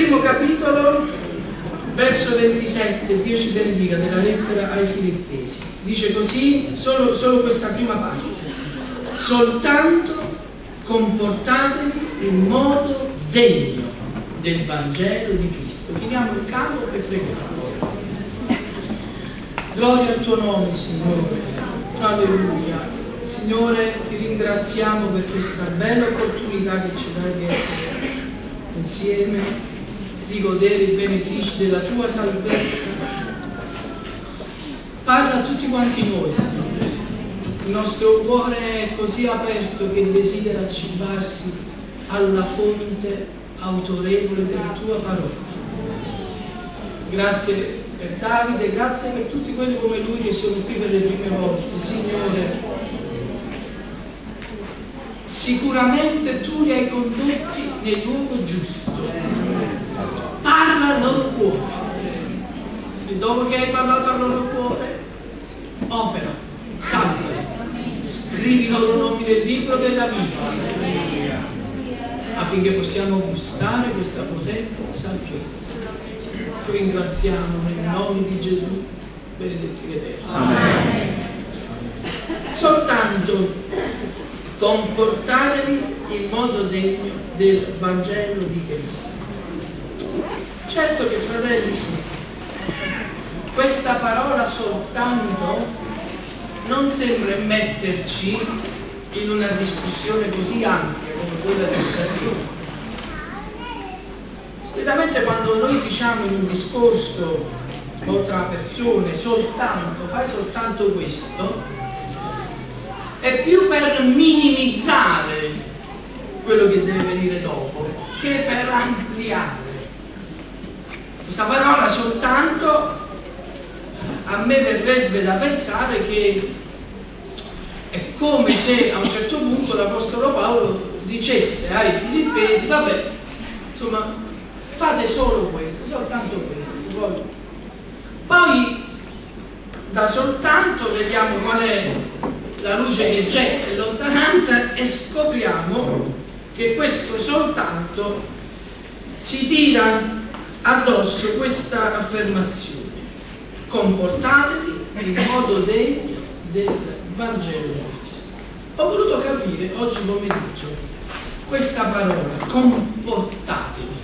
primo capitolo, verso 27, 10 benedica della lettera ai Filippesi. Dice così, solo, solo questa prima parte. Soltanto comportatevi in modo degno del Vangelo di Cristo. Chiniamo il capo e preghiamo. Gloria al tuo nome, Signore. Alleluia. Signore, ti ringraziamo per questa bella opportunità che ci dai di essere insieme, di godere i benefici della tua salvezza. Parla a tutti quanti noi, Signore. Il nostro cuore è così aperto che desidera cibarsi alla fonte autorevole della tua parola. Grazie per Davide, grazie per tutti quelli come lui che sono qui per le prime volte. Signore, sicuramente tu li hai condotti nel luogo giusto. Parla al loro cuore. E dopo che hai parlato al loro cuore, opera, salvali, scrivi i loro nomi nel libro della vita affinché possiamo gustare questa potente salvezza. Ti ringraziamo nel nome di Gesù, benedetti vedere. Soltanto comportatevi in modo degno del Vangelo di Cristo. Certo che fratelli, questa parola soltanto non sembra metterci in una discussione così ampia come quella di stasera. Solitamente quando noi diciamo in un discorso o tra persone soltanto, fai soltanto questo, è più per minimizzare quello che deve venire dopo che per ampliare. Questa parola soltanto a me verrebbe da pensare che è come se a un certo punto l'Apostolo Paolo dicesse ai filippesi, vabbè, insomma, fate solo questo, soltanto questo. Poi, da soltanto vediamo qual è la luce che getta in lontananza e scopriamo che questo soltanto si tira addosso questa affermazione comportatevi in modo degno del Vangelo di Cristo ho voluto capire oggi pomeriggio questa parola comportatevi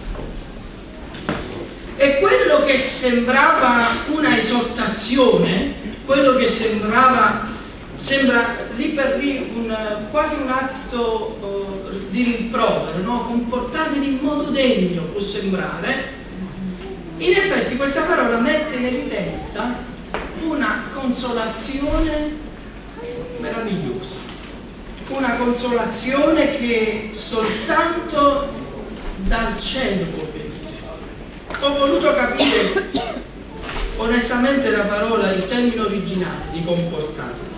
e quello che sembrava una esortazione quello che sembrava sembra lì per lì un, quasi un atto uh, di rimprovero, no? comportatevi in modo degno, può sembrare. In effetti questa parola mette in evidenza una consolazione meravigliosa, una consolazione che soltanto dal cielo può venire. Ho voluto capire onestamente la parola, il termine originale di comportatevi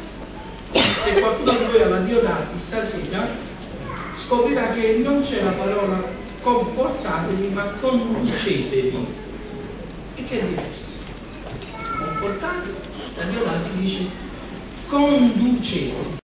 se qualcuno di voi ha Diodati stasera scoprirà che non c'è la parola comportatevi ma conducetevi e che è diverso? Comportatevi la Diodati dice conducetevi